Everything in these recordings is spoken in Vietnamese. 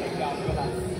Gracias.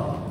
Oh.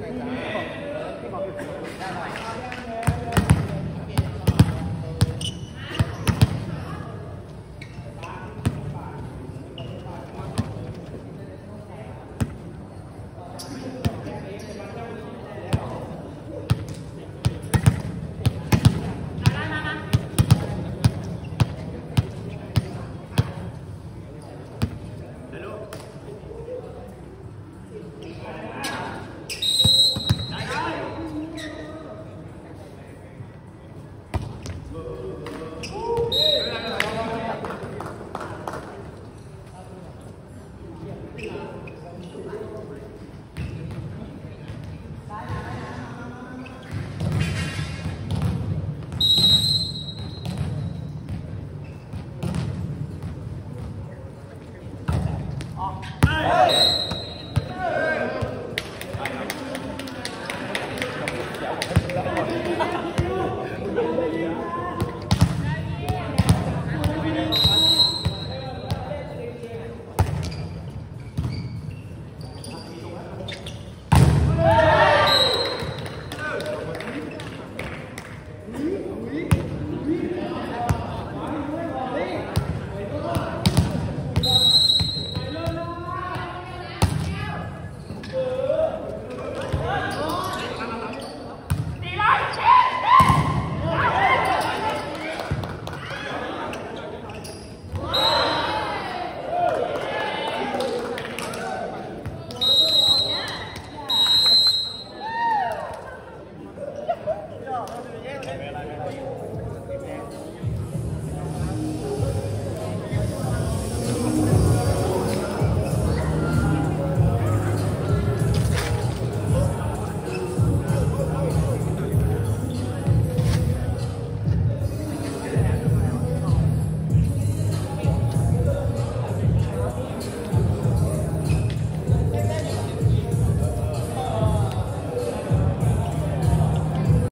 này giá còn khi mà việc